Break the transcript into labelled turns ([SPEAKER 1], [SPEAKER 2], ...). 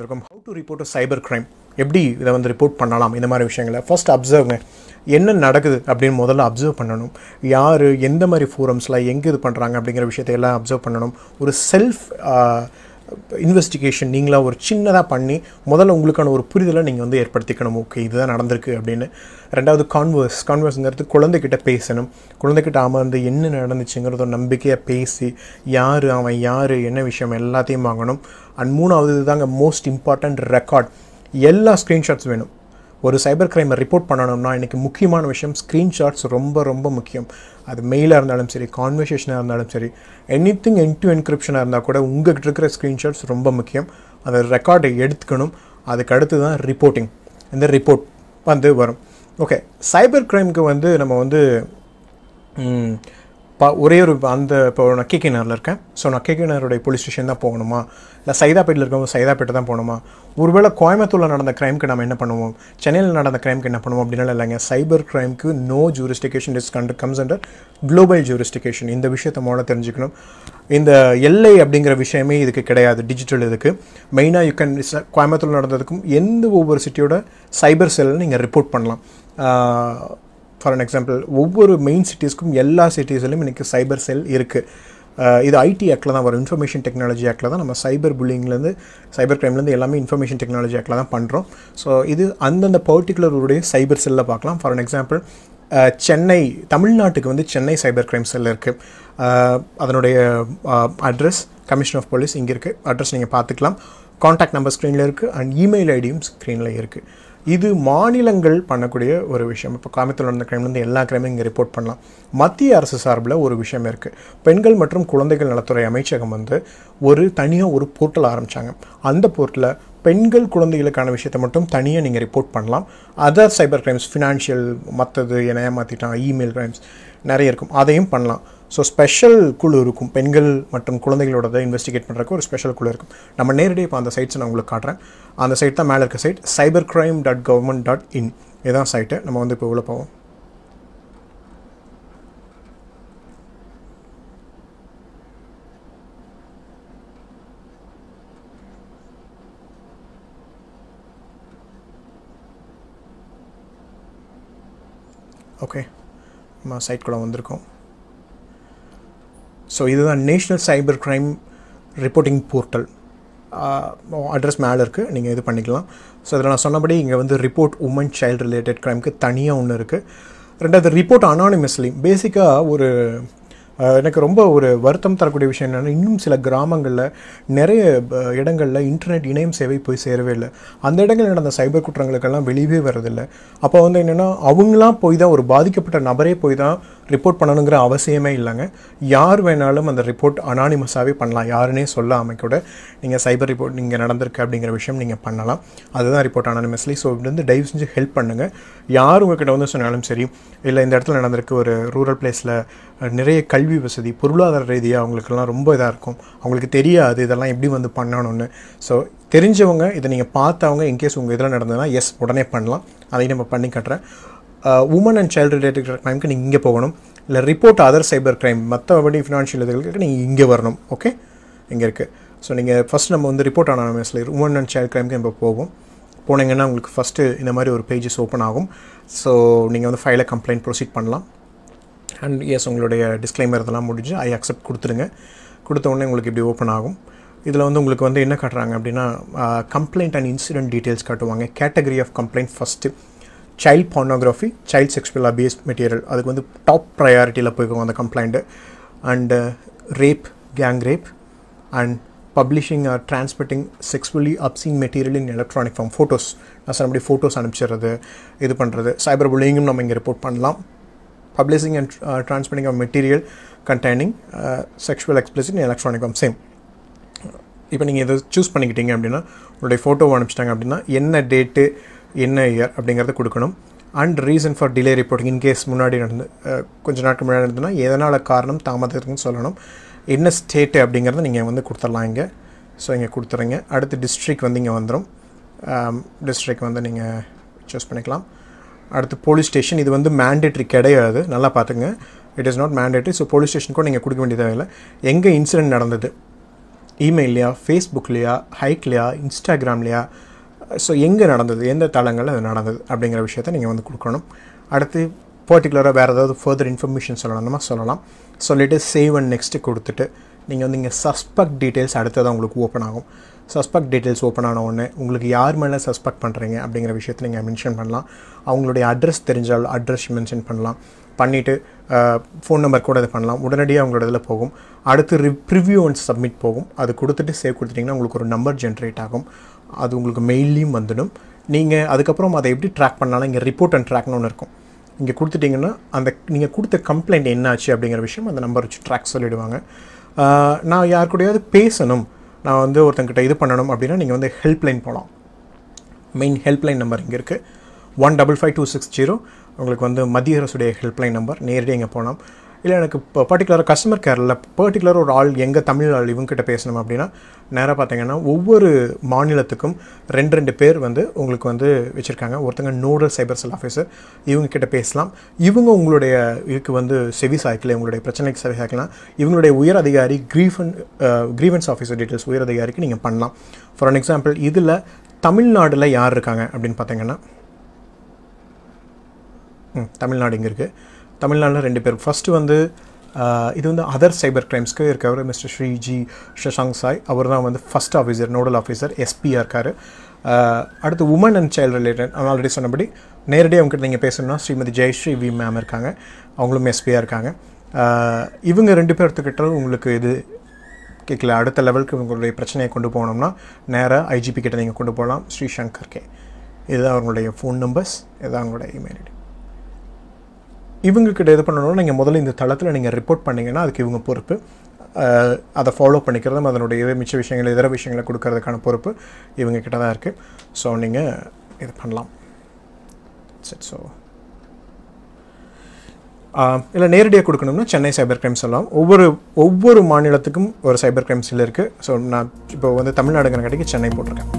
[SPEAKER 1] வந்திருக்கோம். How to report cyber crime எப்படி இதை வந்து ரிப்போர்ட் பண்ணலாம்? இந்த மாதிரி விஷயங்களை ஃபர்ஸ்ட் அப்சர்வ்ங்க என்ன நடக்குது அப்படின்னு முதல்ல அப்சர்வ் பண்ணணும். யார் எந்த மாதிரி ஃபோரம்ஸில் எங்கே இது பண்ணுறாங்க அப்படிங்கிற விஷயத்தை எல்லாம் அப்சர்வ் பண்ணணும். ஒரு செல்ஃப் இன்வெஸ்டிகேஷன் நீங்களாக ஒரு சின்னதாக பண்ணி முதல்ல உங்களுக்கான ஒரு புரிதலை நீங்கள் வந்து ஏற்படுத்திக்கணும். ஓகே இதுதான் நடந்திருக்கு அப்படின்னு. ரெண்டாவது கான்வர்ஸ் கான்வர்ஸுங்கிறது குழந்தைகிட்ட பேசணும். குழந்தைகிட்ட அமர்ந்து என்ன நடந்துச்சுங்கிறத ஒரு நம்பிக்கையாக பேசி யார் அவன் யார் என்ன விஷயம் எல்லாத்தையும் வாங்கணும். அண்ட் மூணாவது இதுதாங்க மோஸ்ட் இம்பார்ட்டண்ட் ரெக்கார்ட் எல்லா ஸ்க்ரீன்ஷாட்ஸ் வேணும். ஒரு சைபர் கிரைமை ரிப்போர்ட் பண்ணணும்னா இன்றைக்கி முக்கியமான விஷயம் ஸ்க்ரீன்ஷாட்ஸ் ரொம்ப ரொம்ப முக்கியம். அது மெயிலாக இருந்தாலும் சரி கான்வர்சேஷனாக இருந்தாலும் சரி எனி திங் என் டு என்கிரிப்ஷனாக இருந்தால் கூட உங்கள்கிட்ட இருக்கிற ஸ்க்ரீன்ஷாட்ஸ் ரொம்ப முக்கியம். அந்த ரெக்கார்டை எடுத்துக்கணும். அதுக்கு அடுத்து தான் ரிப்போர்ட்டிங் இந்த ரிப்போர்ட் வந்து வரும். ஓகே சைபர் கிரைமுக்கு வந்து நம்ம வந்து இப்போ ஒரே ஒரு அந்த இப்போ நான் கேகேனரில் இருக்கேன். ஸோ நான் கேகேனருடைய போலீஸ் ஸ்டேஷன் தான் போகணுமா? இல்லை சைதாப்பேட்டில் இருக்கவங்க சைதாப்பேட்டை தான் போகணுமா? ஒருவேளை கோயம்புத்தூரில் நடந்த க்ரைம்க்கு நம்ம என்ன பண்ணுவோம்? சென்னையில் நடந்த க்ரைம்க்கு என்ன பண்ணுவோம் அப்படின்னால இல்லைங்க. Cyber க்ரைம்க்கு no jurisdiction is can't comes under global jurisdiction இந்த விஷயத்தை முதல்ல தெரிஞ்சுக்கணும். இந்த எல்லை அப்படிங்கிற விஷயமே இதுக்கு கிடையாது. டிஜிட்டல் இதுக்கு. மெயினாக யூ கேன் கோயம்புத்தூர் நடந்ததுக்கும் எந்த ஒவ்வொரு சிட்டியோட சைபர் செல்லில் நீங்கள் ரிப்போர்ட் பண்ணலாம். ஃபார் அன் எக்ஸாம்பிள் ஒவ்வொரு மெயின் சிட்டிஸ்க்கும் எல்லா சிட்டிஸ்லையும் இன்றைக்கி சைபர் செல் இருக்குது இது ஐடி ஆக்டில் தான் வரும். இன்ஃபர்மேஷன் டெக்னாலஜி ஆக்டில் தான் நம்ம சைபர் புல்லிங்லேருந்து சைபர் க்ரைம்லேருந்து எல்லாமே இன்ஃபர்மேஷன் டெக்னாலஜி ஆக்டில் தான் பண்ணுறோம் ஸோ இது அந்தந்த பர்டிகுலர் உடைய சைபர் செல்லில் பார்க்கலாம். ஃபார் அன் எக்ஸாம்பிள் சென்னை தமிழ்நாட்டுக்கு வந்து சென்னை சைபர் கிரைம் செல் இருக்குது அதனுடைய அட்ரஸ் கமிஷன் ஆஃப் போலீஸ் இங்கே இருக்குது அட்ரஸ் நீங்கள் பார்த்துக்கலாம். காண்டாக்ட் நம்பர் ஸ்க்ரீனில் இருக்குது அண்ட் இமெயில் ஐடியும் ஸ்க்ரீனில் இருக்குது இது மாநிலங்கள் பண்ணக்கூடிய ஒரு விஷயம். இப்போ கோயம்புத்தூர் நடந்த கிரைம்லேருந்து எல்லா கிரைமும் இங்கே ரிப்போர்ட் பண்ணலாம். மத்திய அரசு சார்பில் ஒரு விஷயம் இருக்குது பெண்கள் மற்றும் குழந்தைகள் நலத்துறை அமைச்சகம் வந்து ஒரு தனியாக ஒரு போர்ட்டல் ஆரம்பித்தாங்க அந்த போர்ட்டலில் பெண்கள் குழந்தைகளுக்கான விஷயத்தை மட்டும் தனியாக நீங்கள் ரிப்போர்ட் பண்ணலாம். அதர் சைபர் கிரைம்ஸ் ஃபினான்ஷியல் மற்றது என்ன ஏமாற்றிட்டான் இமெயில் கிரைம்ஸ் நிறைய இருக்கும். அதையும் பண்ணலாம். ஸோ ஸ்பெஷல் குழு இருக்கும். பெண்கள் மற்றும் குழந்தைகளோட இன்வெஸ்டிகேட் பண்ணுறக்கு ஒரு ஸ்பெஷல் குழு இருக்கும். நம்ம நேரடியாக இப்போ அந்த சைட்ஸ் நான் உங்களுக்கு காட்டுறேன். அந்த சைட் தான் மேலே இருக்க site cyber crime dot government dot in இதுதான் சைட்டு நம்ம வந்து இப்போ உள்ள போவோம். ஓகே நம்ம சைட்குள்ளே வந்திருக்கோம். ஸோ இதுதான் national cyber crime reporting portal address மேலே இருக்குது நீங்கள் இது பண்ணிக்கலாம். ஸோ இதில் நான் சொன்னபடி இங்கே வந்து ரிப்போர்ட் உமன் சைல்டு ரிலேட்டட் க்ரைம்க்கு தனியாக ஒன்று இருக்குது ரெண்டாவது ரிப்போர்ட் அனானிமஸ்லி பேசிக்காக ஒரு எனக்கு ரொம்ப ஒரு வருத்தம் தரக்கூடிய விஷயம் என்னென்னா இன்னும் சில கிராமங்களில் நிறைய இடங்களில் இன்டர்நெட் இணையம் சேவை போய் சேரவே இல்லை. அந்த இடங்களில் நடந்த சைபர் குற்றங்களுக்கெல்லாம் வெளியவே வரதில்லை அப்போ வந்து என்னென்னா அவங்களாம் போய் தான் ஒரு பாதிக்கப்பட்ட நபரே போய் தான் ரிப்போர்ட் பண்ணணுங்கிற அவசியமே இல்லைங்க. யார் வேணாலும் அந்த ரிப்போர்ட் அனானிமஸாகவே பண்ணலாம். யாருன்னே சொல்லாமல் கூட நீங்கள் சைபர் ரிப்போர்ட் நீங்கள் நடந்திருக்கு அப்படிங்கிற விஷயம் நீங்கள் பண்ணலாம். அதுதான் ரிப்போர்ட் அனானிமஸ்லி ஸோ இப்படி வந்து தயவு செஞ்சு ஹெல்ப் பண்ணுங்கள் யார் உங்ககிட்ட வந்து சொன்னாலும் சரி இல்லை இந்த இடத்துல நடந்திருக்கு ஒரு ரூரல் பிளேஸில் நிறைய கல்வி வசதி பொருளாதார ரீதியாக அவங்களுக்கெல்லாம் ரொம்ப இதாக இருக்கும். அவங்களுக்கு தெரியாது இதெல்லாம் எப்படி வந்து பண்ணணும்னு. ஸோ தெரிஞ்சவங்க இதை நீங்கள் பார்த்தவங்க இன்கேஸ் உங்கள் இதில் நடந்ததுன்னா எஸ் உடனே பண்ணலாம். அதையும் நம்ம பண்ணி கட்டுறேன். உமன் அண்ட் சைல்டு ரிலேட்டட் க்ரைம்க்கு நீங்கள் இங்கே போகணும். இல்லை ரிப்போர்ட் அதர் சைபர் கிரைம் மற்றபடி ஃபினான்ஷியல் இதுகளுக்கு நீங்கள் இங்கே வரணும். ஓகே இங்கே இருக்குது ஸோ நீங்கள் ஃபஸ்ட் நம்ம வந்து ரிப்போர்ட் ஆனாமஸில் உமன் அண்ட் சைல்டு கிரைம்க்கு நம்ம போவோம். போனீங்கன்னா உங்களுக்கு ஃபஸ்ட்டு இந்த மாதிரி ஒரு பேஜஸ் ஓப்பன் ஆகும். ஸோ நீங்கள் வந்து ஃபைலை கம்ப்ளைண்ட் ப்ரொசீட் பண்ணலாம். அண்ட் எஸ் உங்களுடைய டிஸ்க்ளைமர் இதெல்லாம் முடிஞ்சு ஐ அக்செப்ட் கொடுத்துருங்க கொடுத்த உடனே உங்களுக்கு இப்படி ஓப்பன் ஆகும். இதில் வந்து உங்களுக்கு வந்து என்ன காட்டுறாங்க அப்படின்னா கம்ப்ளைண்ட் அண்ட் இன்சிடென்ட் டீட்டெயில்ஸ் காட்டுவாங்க. Category of complaint first child pornography child sexual abuse material அதுக்கு வந்து டாப் ப்ரையாரிட்டியில் போய்க்கும் அந்த complaint and rape gang rape and publishing or transmitting sexually obscene material in electronic form photos நான் சொன்னபடி photos அனுப்பிச்சிடுறது இது பண்ணுறது சைபர் புல்லிங்கும் நம்ம இங்கே ரிப்போர்ட் பண்ணலாம். Publishing and transmitting of material containing sexual explicit in electronic form same இப்போ நீங்கள் இதை சூஸ் பண்ணிக்கிட்டீங்க அப்படின்னா உங்களுடைய ஃபோட்டோவை அனுப்பிச்சிட்டாங்க அப்படின்னா என்ன டேட்டு என்ன இயர் அப்படிங்கிறத கொடுக்கணும். And reason for delay reporting in case முன்னாடி நடந்து கொஞ்சம் நாட்கள் முன்னாடி நடந்ததுன்னா எதனால் காரணம் தாமதத்துக்குன்னு சொல்லணும். என்ன ஸ்டேட்டு அப்படிங்கிறத நீங்கள் வந்து கொடுத்துடலாம் இங்கே. ஸோ இங்கே கொடுத்துருங்க அடுத்து டிஸ்ட்ரிக் வந்து இங்கே வந்துடும் டிஸ்ட்ரிக் வந்து நீங்கள் சூஸ் பண்ணிக்கலாம். அடுத்து போலீஸ் ஸ்டேஷன் இது வந்து மேண்டேட்ரி கிடையாது. நல்லா பார்த்துங்க it is not mandatory so police station கூட நீங்கள் கொடுக்க வேண்டியதாக இல்லை எங்கே இன்சிடென்ட் நடந்தது? இமெயிலையா ஃபேஸ்புக்லையா ஹைக்லையா இன்ஸ்டாகிராம்லையா ஸோ எங்கே நடந்தது? எந்த தளங்களில் அது நடந்தது? அப்படிங்கிற விஷயத்த நீங்கள் வந்து கொடுக்கணும். அடுத்து பர்டிகுலராக வேறு ஏதாவது ஃபர்தர் இன்ஃபர்மேஷன் சொல்லணுமா சொல்லலாம். சொல்லிவிட்டு சேவ் அண்ட் நெக்ஸ்ட்டு கொடுத்துட்டு நீங்கள் வந்து இங்கே சஸ்பெக்ட் டீட்டெயில்ஸ் அடுத்ததான் உங்களுக்கு ஓப்பன் ஆகும். சஸ்பெக்ட் டீட்டெயில்ஸ் ஓப்பன் ஆன உடனே உங்களுக்கு யார் மேலே சஸ்பெக்ட் பண்ணுறீங்க அப்படிங்கிற விஷயத்தை நீங்கள் மென்ஷன் பண்ணலாம். அவங்களுடைய அட்ரஸ் தெரிஞ்சால் அட்ரஸ் மென்ஷன் பண்ணலாம். பண்ணிவிட்டு ஃபோன் நம்பர் கூட இது பண்ணலாம். உடனடியாக அவங்களோட இதில் போகும். அடுத்து ரி ப்ரிவ்யூ ஒன்ஸ் சப்மிட் போகும். அது கொடுத்துட்டு சேவ் கொடுத்துட்டிங்கன்னா உங்களுக்கு ஒரு நம்பர் ஜென்ரேட் ஆகும். அது உங்களுக்கு மெயிலையும் வந்துடும். நீங்கள் அதுக்கப்புறம் அதை எப்படி ட்ராக் பண்ணாலும் இங்கே ரிப்போர்ட் அண்ட் ட்ராக்னு ஒன்று இருக்கும். இங்கே கொடுத்துட்டிங்கன்னா அந்த நீங்கள் கொடுத்த கம்ப்ளைண்ட் என்னாச்சு அப்படிங்கிற விஷயம் அந்த நம்பர் வச்சு ட்ராக் சொல்லிவிடுவாங்க நான் யார் கூடயாவது பேசணும். நான் வந்து ஒருத்தங்கிட்ட இது பண்ணணும் அப்படின்னா நீங்கள் வந்து ஹெல்ப்லைன் போகலாம் மெயின் ஹெல்ப்லைன் நம்பர் இங்கே இருக்குது one double five two six zero உங்களுக்கு வந்து மத்திய அரசுடைய ஹெல்ப்லைன் நம்பர் நேரடியாக இங்கே போனோம் இல்லை எனக்கு இப்போ பர்டிகுலராக கஸ்டமர் கேரில் பர்டிகுலர் ஒரு ஆள் எங்கள் தமிழ் ஆள் இவங்ககிட்ட பேசணும் அப்படின்னா நேராக பார்த்தீங்கன்னா ஒவ்வொரு மாநிலத்துக்கும் ரெண்டு ரெண்டு பேர் வந்து உங்களுக்கு வந்து வச்சுருக்காங்க. ஒருத்தங்க நோடல் சைபர் செல் ஆஃபீஸர் இவங்கக்கிட்ட பேசலாம். இவங்க உங்களுடைய இதுக்கு வந்து செவி சாய்க்கல உங்களுடைய பிரச்சனைக்கு செவி சாய்க்கலாம். இவங்களுடைய உயர் அதிகாரி க்ரீஃபன் க்ரீவன்ஸ் ஆஃபீஸர் டீட்டெயில்ஸ் உயர் அதிகாரிக்கு நீங்கள் பண்ணலாம். ஃபார் அன் எக்ஸாம்பிள் இதில் தமிழ்நாடில் யார் இருக்காங்க அப்படின்னு பார்த்தீங்கன்னா ம் தமிழ்நாடு இங்கே இருக்குது தமிழ்நாட்டில் ரெண்டு பேர். ஃபஸ்ட்டு வந்து இது வந்து அதர் சைபர் கிரைம்ஸ்க்கு இருக்கவர் மிஸ்டர் ஸ்ரீஜி ஷஷாங் சாய் அவர் தான் வந்து ஃபஸ்ட் ஆஃபீஸர் நோடல் ஆஃபீஸர் எஸ்பியாக இருக்கார். அடுத்து woman and child related already சொன்னபடி நேரடியாக அவங்ககிட்ட நீங்கள் பேசணும்னா ஸ்ரீமதி ஜெயஸ்ரீ வி மேம் இருக்காங்க. அவங்களும் எஸ்பியாக இருக்காங்க. இவங்க ரெண்டு பேர்த்துக்கிட்ட உங்களுக்கு இது கேட்கல அடுத்த லெவலுக்கு உங்களுடைய பிரச்சனையை கொண்டு போகணும்னா நேராக ஐஜிபி கிட்ட நீங்கள் கொண்டு போகலாம் ஸ்ரீ சங்கர் கே. இதுதான் அவங்களுடைய ஃபோன் நம்பர்ஸ் இதுதான் அவங்களோட இமெயில் ஐடி இவங்கக்கிட்ட இது பண்ணணும்னா நீங்கள் முதல்ல இந்த தளத்தில் நீங்கள் ரிப்போர்ட் பண்ணிங்கன்னா அதுக்கு இவங்க பொறுப்பு. அதை ஃபாலோ பண்ணிக்கிறதும் அதனுடைய மிச்ச விஷயங்கள் இதர விஷயங்களை கொடுக்கறதுக்கான பொறுப்பு இவங்கக்கிட்ட தான் இருக்குது ஸோ நீங்கள் இது பண்ணலாம். சரி ஸோ இல்லை நேரடியாக கொடுக்கணும்னா சென்னை சைபர் கிரைம்ஸ் எல்லாம் ஒவ்வொரு ஒவ்வொரு மாநிலத்துக்கும் ஒரு சைபர் கிரைம்ஸில் இருக்குது ஸோ நான் இப்போ வந்து தமிழ்நாடுங்கிற கடைக்கு சென்னை போட்டிருக்கேன்.